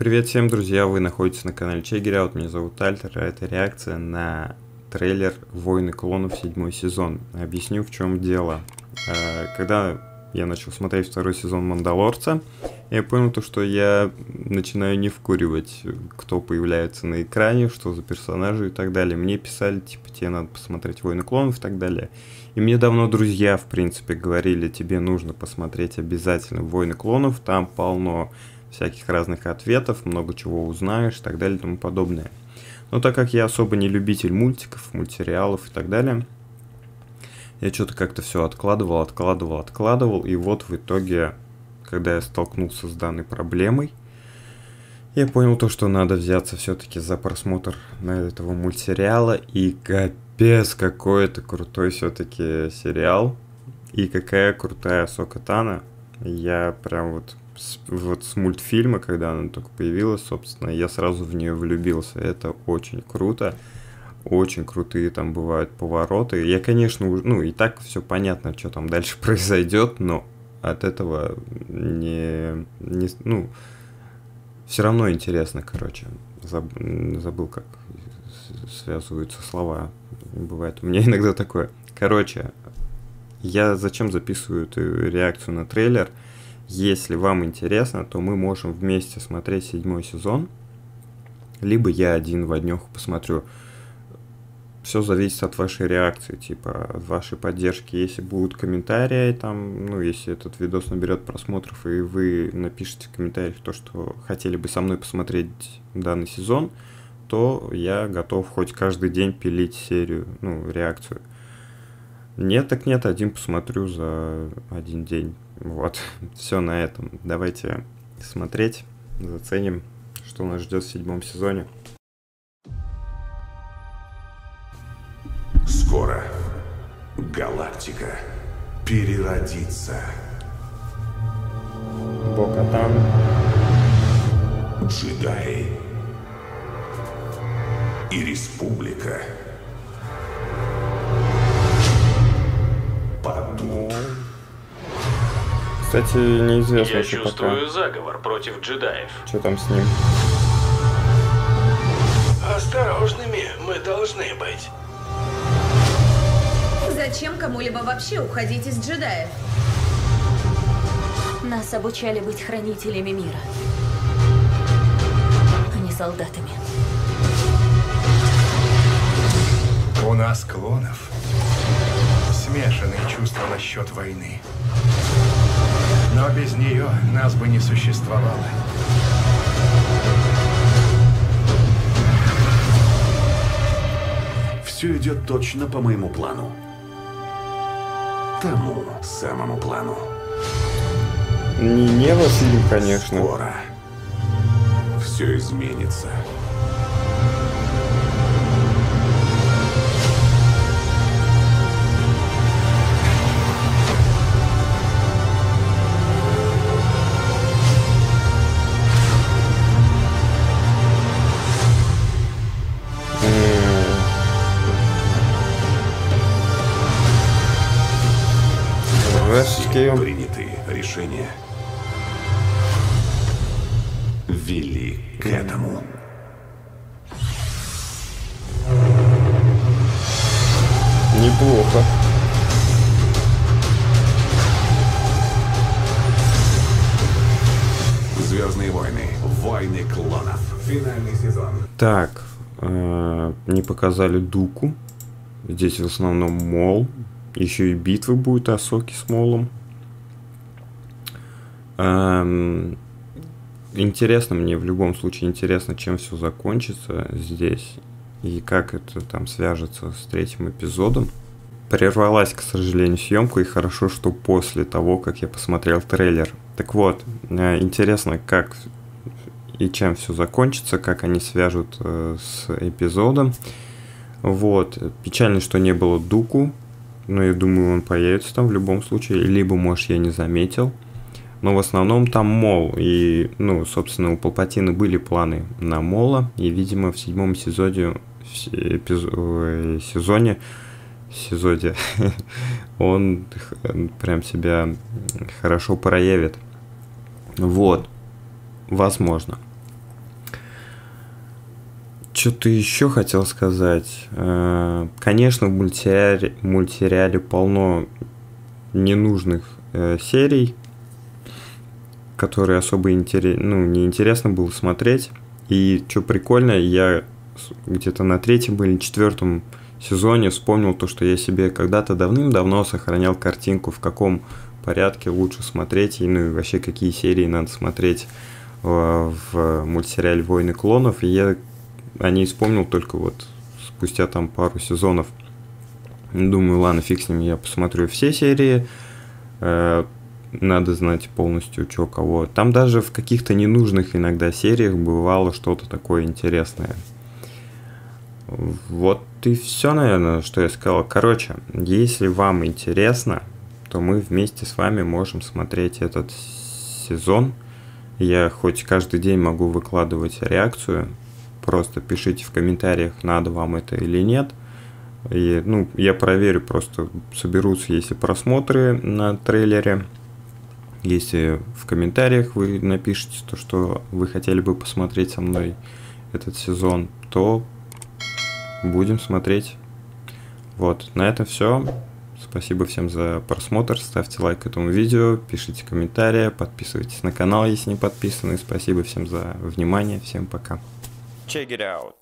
Привет всем, друзья! Вы находитесь на канале Чегеря, вот меня зовут Альтер, а это реакция на трейлер «Войны клонов» седьмой сезон. Объясню, в чем дело. Э, когда я начал смотреть второй сезон «Мандалорца», я понял то, что я начинаю не вкуривать, кто появляется на экране, что за персонажи и так далее. Мне писали, типа, тебе надо посмотреть «Войны клонов» и так далее. И мне давно друзья, в принципе, говорили, тебе нужно посмотреть обязательно «Войны клонов», там полно всяких разных ответов, много чего узнаешь и так далее и тому подобное. Но так как я особо не любитель мультиков, мультсериалов и так далее, я что-то как-то все откладывал, откладывал, откладывал, и вот в итоге, когда я столкнулся с данной проблемой, я понял то, что надо взяться все-таки за просмотр на этого мультсериала, и капец, какой это крутой все-таки сериал, и какая крутая Сокатана. Я прям вот с, вот с мультфильма, когда она только появилась, собственно, я сразу в нее влюбился. Это очень круто. Очень крутые там бывают повороты. Я, конечно, ну и так все понятно, что там дальше произойдет, но от этого не, не ну, все равно интересно, короче. Заб, забыл, как связываются слова. Бывает у меня иногда такое. Короче, я зачем записываю эту реакцию на трейлер? Если вам интересно, то мы можем вместе смотреть седьмой сезон, либо я один в днях посмотрю. Все зависит от вашей реакции, типа от вашей поддержки. Если будут комментарии, там, ну, если этот видос наберет просмотров, и вы напишите в комментариях то, что хотели бы со мной посмотреть данный сезон, то я готов хоть каждый день пилить серию, ну, реакцию. Нет, так нет, один посмотрю за один день. Вот, все на этом. Давайте смотреть, заценим, что нас ждет в седьмом сезоне. Скоро галактика переродится. Бокатан. Джедаи и республика Кстати, неизвестно Я чувствую пока. заговор против джедаев. Что там с ним? Осторожными мы должны быть. Зачем кому-либо вообще уходить из джедаев? Нас обучали быть хранителями мира, а не солдатами. У нас клонов смешанные чувства насчет войны. Но без нее нас бы не существовало. Все идет точно по моему плану. Тому самому плану. Не Нева фильм, конечно. Скоро все изменится. Решения вели к этому. Неплохо. Звездные войны. Войны клонов. Финальный сезон. Так, э, не показали Дуку. Здесь в основном Мол. Еще и битвы будет Асоки с Молом. Эм, интересно мне в любом случае интересно, чем все закончится здесь и как это там свяжется с третьим эпизодом. Прервалась, к сожалению, съемка, и хорошо, что после того, как я посмотрел трейлер. Так вот, э, интересно, как и чем все закончится, как они свяжут э, с эпизодом. Вот, печально, что не было Дуку, но я думаю, он появится там в любом случае, либо, может, я не заметил. Но в основном там Мол, и, ну, собственно, у Палпатина были планы на Мола, и, видимо, в седьмом сезоне, в сезоне, сезоде, он прям себя хорошо проявит. Вот, возможно. что-то еще хотел сказать. Э, конечно, в мультсериале, мультсериале полно ненужных э, серий, которые особо интерес, ну, неинтересно было смотреть. И что прикольно, я где-то на третьем или четвертом сезоне вспомнил то, что я себе когда-то давным-давно сохранял картинку, в каком порядке лучше смотреть, и ну и вообще какие серии надо смотреть в, в мультсериале «Войны клонов», и я о ней вспомнил только вот спустя там пару сезонов. Думаю, ладно, фиг с ним, я посмотрю все серии, э, надо знать полностью, что кого. Там даже в каких-то ненужных иногда сериях бывало что-то такое интересное. Вот и все, наверное, что я сказал. Короче, если вам интересно, то мы вместе с вами можем смотреть этот сезон. Я хоть каждый день могу выкладывать реакцию. Просто пишите в комментариях, надо вам это или нет. И, ну, я проверю, просто соберутся, если просмотры на трейлере. Если в комментариях вы напишите то, что вы хотели бы посмотреть со мной этот сезон, то будем смотреть. Вот, на этом все. Спасибо всем за просмотр. Ставьте лайк этому видео, пишите комментарии, подписывайтесь на канал, если не подписаны. Спасибо всем за внимание. Всем пока. Check it out.